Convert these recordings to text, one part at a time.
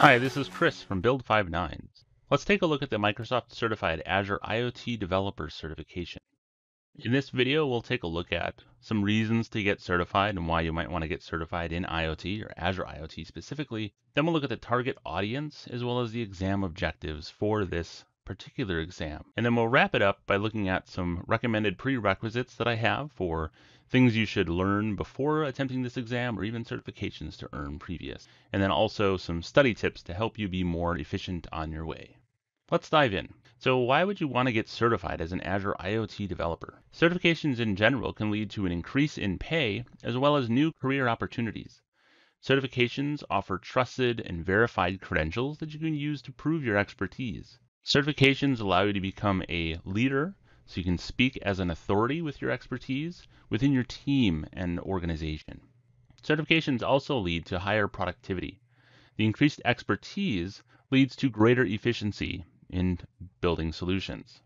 Hi, this is Chris from Build5Nines. Let's take a look at the Microsoft Certified Azure IoT Developer Certification. In this video, we'll take a look at some reasons to get certified and why you might want to get certified in IoT or Azure IoT specifically. Then we'll look at the target audience as well as the exam objectives for this particular exam. And then we'll wrap it up by looking at some recommended prerequisites that I have for things you should learn before attempting this exam or even certifications to earn previous. And then also some study tips to help you be more efficient on your way. Let's dive in. So why would you want to get certified as an Azure IoT developer? Certifications in general can lead to an increase in pay as well as new career opportunities. Certifications offer trusted and verified credentials that you can use to prove your expertise. Certifications allow you to become a leader so you can speak as an authority with your expertise within your team and organization. Certifications also lead to higher productivity. The increased expertise leads to greater efficiency in building solutions.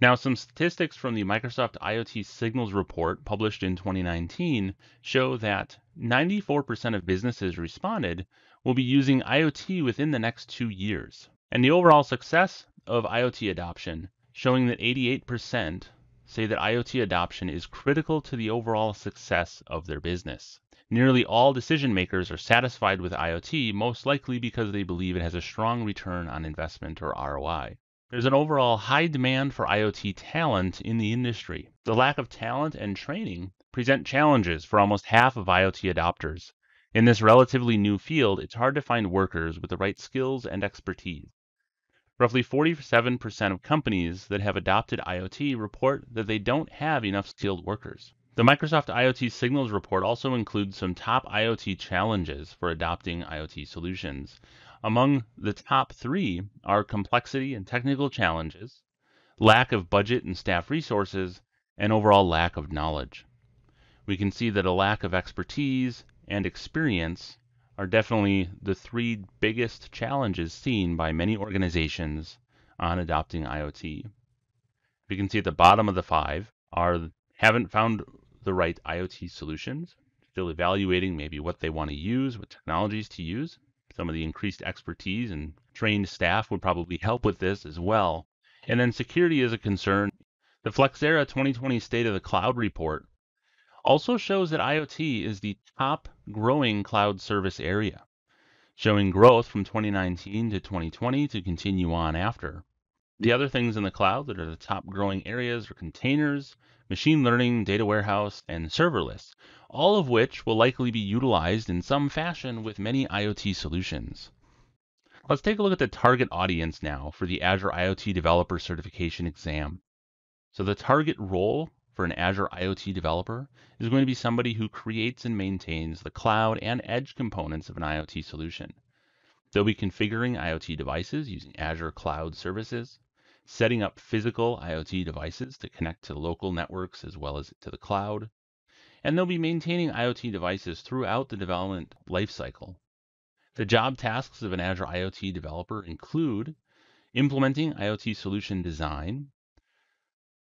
Now, some statistics from the Microsoft IoT Signals report published in 2019 show that 94% of businesses responded will be using IoT within the next two years. And the overall success of IoT adoption, showing that 88% say that IoT adoption is critical to the overall success of their business. Nearly all decision makers are satisfied with IoT, most likely because they believe it has a strong return on investment or ROI. There's an overall high demand for IoT talent in the industry. The lack of talent and training present challenges for almost half of IoT adopters. In this relatively new field, it's hard to find workers with the right skills and expertise. Roughly 47% of companies that have adopted IoT report that they don't have enough skilled workers. The Microsoft IoT Signals report also includes some top IoT challenges for adopting IoT solutions. Among the top three are complexity and technical challenges, lack of budget and staff resources, and overall lack of knowledge. We can see that a lack of expertise and experience are definitely the three biggest challenges seen by many organizations on adopting IoT. We can see at the bottom of the five are haven't found the right IoT solutions, still evaluating maybe what they want to use, what technologies to use. Some of the increased expertise and trained staff would probably help with this as well. And then security is a concern. The Flexera 2020 State of the Cloud report also shows that IoT is the top growing cloud service area, showing growth from 2019 to 2020 to continue on after. The other things in the cloud that are the top growing areas are containers, machine learning, data warehouse, and serverless, all of which will likely be utilized in some fashion with many IoT solutions. Let's take a look at the target audience now for the Azure IoT Developer Certification exam. So the target role for an Azure IoT developer is going to be somebody who creates and maintains the cloud and edge components of an IoT solution. They'll be configuring IoT devices using Azure Cloud Services, setting up physical IoT devices to connect to local networks as well as to the cloud, and they'll be maintaining IoT devices throughout the development lifecycle. The job tasks of an Azure IoT developer include implementing IoT solution design,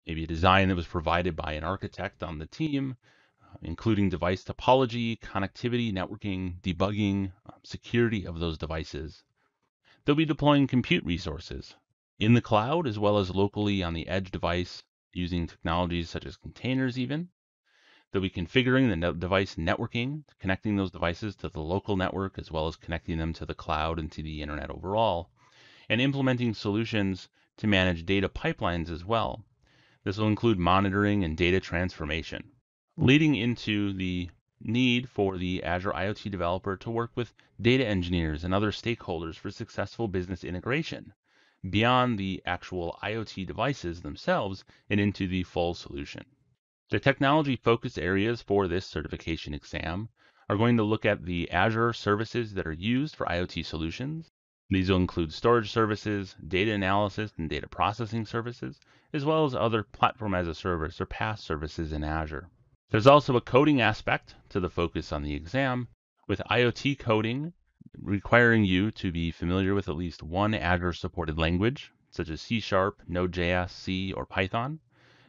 maybe a design that was provided by an architect on the team, uh, including device topology, connectivity, networking, debugging, uh, security of those devices. They'll be deploying compute resources in the cloud as well as locally on the edge device using technologies such as containers even. They'll be configuring the device networking, connecting those devices to the local network as well as connecting them to the cloud and to the internet overall, and implementing solutions to manage data pipelines as well, this will include monitoring and data transformation, leading into the need for the Azure IoT developer to work with data engineers and other stakeholders for successful business integration beyond the actual IoT devices themselves and into the full solution. The technology focus areas for this certification exam are going to look at the Azure services that are used for IoT solutions, these will include storage services, data analysis and data processing services, as well as other platform as a service or PaaS services in Azure. There's also a coding aspect to the focus on the exam, with IoT coding requiring you to be familiar with at least one Azure supported language, such as C Sharp, Node.js, C, or Python.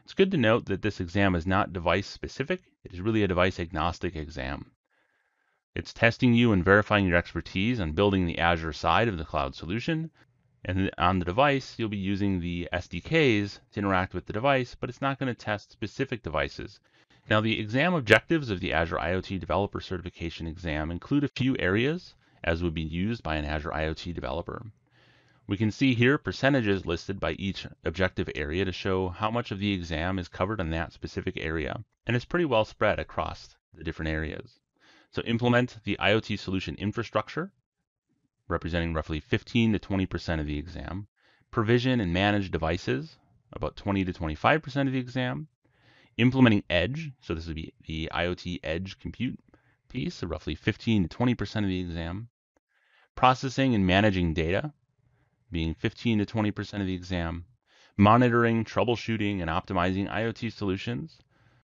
It's good to note that this exam is not device specific, it is really a device agnostic exam. It's testing you and verifying your expertise on building the Azure side of the cloud solution. And on the device, you'll be using the SDKs to interact with the device, but it's not going to test specific devices. Now, the exam objectives of the Azure IoT Developer Certification exam include a few areas as would be used by an Azure IoT developer. We can see here percentages listed by each objective area to show how much of the exam is covered in that specific area, and it's pretty well spread across the different areas. So implement the IoT solution infrastructure, representing roughly 15 to 20% of the exam. Provision and manage devices, about 20 to 25% of the exam. Implementing edge, so this would be the IoT edge compute piece, so roughly 15 to 20% of the exam. Processing and managing data, being 15 to 20% of the exam. Monitoring, troubleshooting, and optimizing IoT solutions,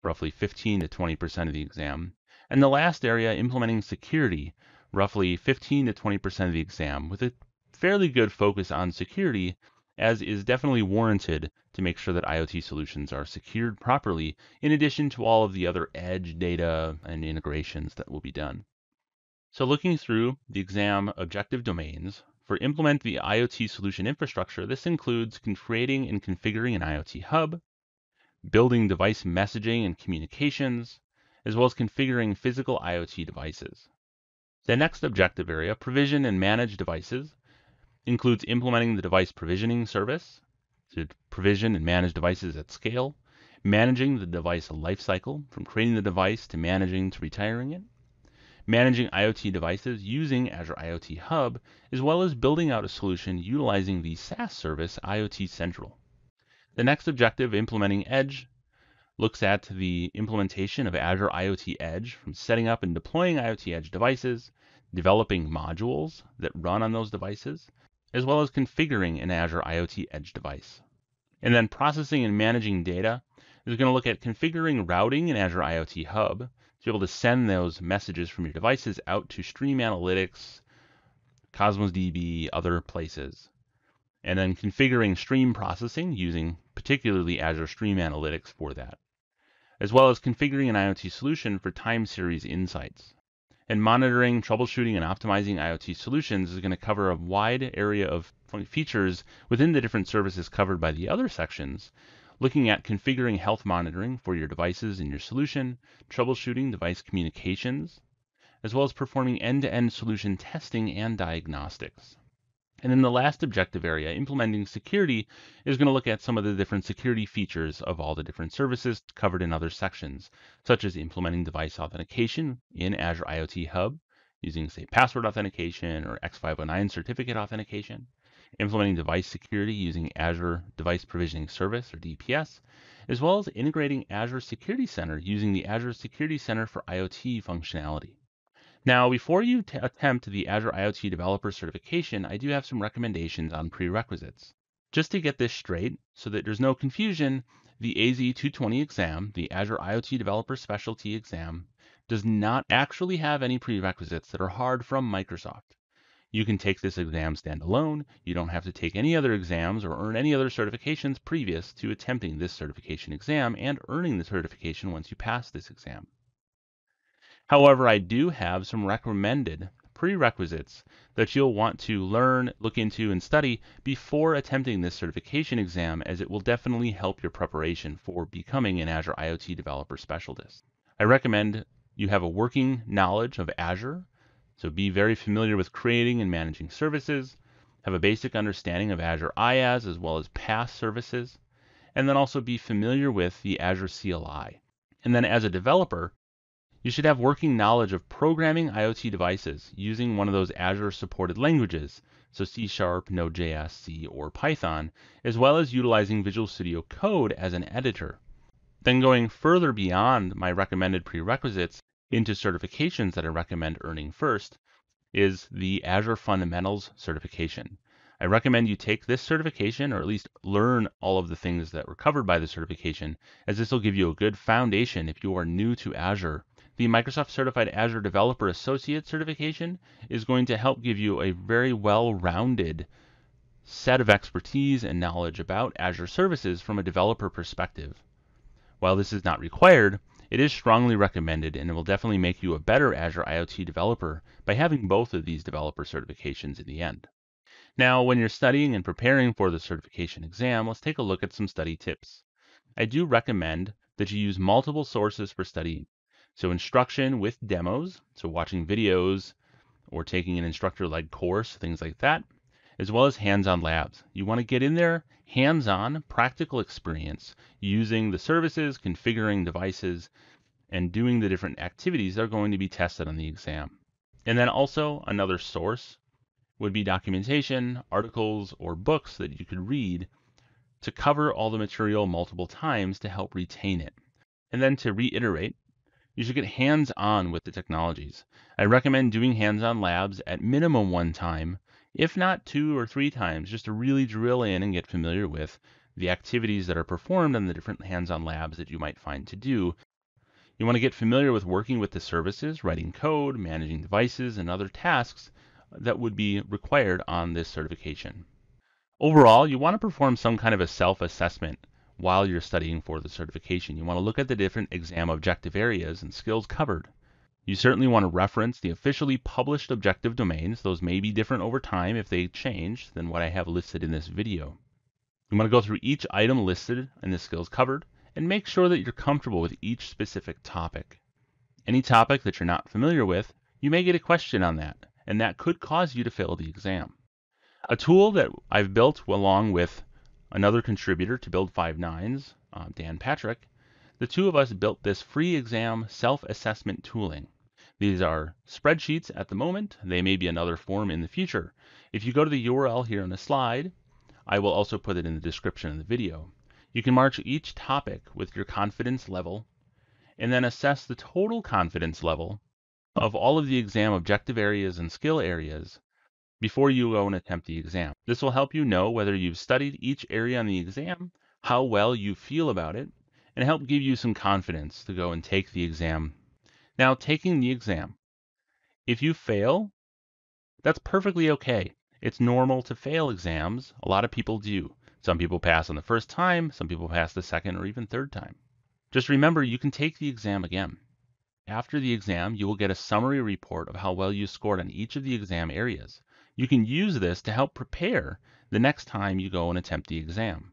roughly 15 to 20% of the exam. And the last area, implementing security, roughly 15 to 20% of the exam, with a fairly good focus on security, as is definitely warranted to make sure that IoT solutions are secured properly, in addition to all of the other edge data and integrations that will be done. So looking through the exam objective domains, for implement the IoT solution infrastructure, this includes creating and configuring an IoT hub, building device messaging and communications, as well as configuring physical IoT devices. The next objective area, provision and manage devices, includes implementing the device provisioning service, to provision and manage devices at scale, managing the device lifecycle from creating the device to managing to retiring it, managing IoT devices using Azure IoT Hub, as well as building out a solution utilizing the SaaS service IoT Central. The next objective, implementing Edge, looks at the implementation of Azure IoT Edge from setting up and deploying IoT Edge devices, developing modules that run on those devices, as well as configuring an Azure IoT Edge device. And then processing and managing data is going to look at configuring routing in Azure IoT Hub to be able to send those messages from your devices out to Stream Analytics, Cosmos DB, other places. And then configuring stream processing using particularly Azure Stream Analytics for that, as well as configuring an IoT solution for time series insights. And monitoring, troubleshooting, and optimizing IoT solutions is going to cover a wide area of features within the different services covered by the other sections, looking at configuring health monitoring for your devices in your solution, troubleshooting device communications, as well as performing end-to-end solution testing and diagnostics. And then the last objective area, implementing security, is going to look at some of the different security features of all the different services covered in other sections, such as implementing device authentication in Azure IoT Hub using, say, password authentication or X509 certificate authentication, implementing device security using Azure Device Provisioning Service or DPS, as well as integrating Azure Security Center using the Azure Security Center for IoT functionality. Now, before you t- attempt the Azure IoT Developer Certification, I do have some recommendations on prerequisites. Just to get this straight, so that there's no confusion, the AZ220 exam, the Azure IoT Developer Specialty exam, does not actually have any prerequisites that are hard from Microsoft. You can take this exam standalone. You don't have to take any other exams or earn any other certifications previous to attempting this certification exam and earning the certification once you pass this exam. However, I do have some recommended prerequisites that you'll want to learn, look into, and study before attempting this certification exam, as it will definitely help your preparation for becoming an Azure IoT developer specialist. I recommend you have a working knowledge of Azure, so be very familiar with creating and managing services, have a basic understanding of Azure IaaS as well as PaaS services, and then also be familiar with the Azure CLI. And then as a developer, you should have working knowledge of programming IoT devices using one of those Azure supported languages, so C Sharp, Node.js, C, or Python, as well as utilizing Visual Studio Code as an editor. Then going further beyond my recommended prerequisites into certifications that I recommend earning first is the Azure Fundamentals certification. I recommend you take this certification or at least learn all of the things that were covered by the certification, as this will give you a good foundation if you are new to Azure the Microsoft Certified Azure Developer Associate certification is going to help give you a very well rounded set of expertise and knowledge about Azure services from a developer perspective. While this is not required, It is strongly recommended and it will definitely make you a better Azure IoT developer by having both of these developer certifications in the end. Now, when you're studying and preparing for the certification exam, let's take a look at some study tips. I do recommend that you use multiple sources for studying. So instruction with demos, so watching videos or taking an instructor-led course, things like that, as well as hands-on labs. You want to get in there, hands-on, practical experience using the services, configuring devices, and doing the different activities that are going to be tested on the exam. And then also another source would be documentation, articles, or books that you could read to cover all the material multiple times to help retain it. And then to reiterate, you should get hands on with the technologies. I recommend doing hands on labs at minimum one time, if not two or three times, just to really drill in and get familiar with the activities that are performed on the different hands on labs that you might find to do. You want to get familiar with working with the services, writing code, managing devices, and other tasks that would be required on this certification. Overall, you want to perform some kind of a self assessment while you're studying for the certification. You want to look at the different exam objective areas and skills covered. You certainly want to reference the officially published objective domains. Those may be different over time if they change than what I have listed in this video. You want to go through each item listed in the skills covered and make sure that you're comfortable with each specific topic. Any topic that you're not familiar with, you may get a question on that, and that could cause you to fail the exam. A tool that I've built along with another contributor to Build Five Nines, uh, Dan Patrick, the two of us built this free exam self-assessment tooling. These are spreadsheets at the moment. They may be another form in the future. If you go to the URL here on the slide, I will also put it in the description of the video. You can march each topic with your confidence level and then assess the total confidence level of all of the exam objective areas and skill areas before you go and attempt the exam. This will help you know whether you've studied each area on the exam, how well you feel about it, and help give you some confidence to go and take the exam. Now, taking the exam. If you fail, that's perfectly okay. It's normal to fail exams. A lot of people do. Some people pass on the first time, some people pass the second or even third time. Just remember you can take the exam again. After the exam, you will get a summary report of how well you scored on each of the exam areas. You can use this to help prepare the next time you go and attempt the exam.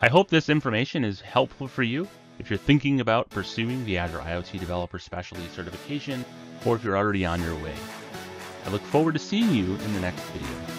I hope this information is helpful for you if you're thinking about pursuing the Azure IoT Developer Specialty certification or if you're already on your way. I look forward to seeing you in the next video.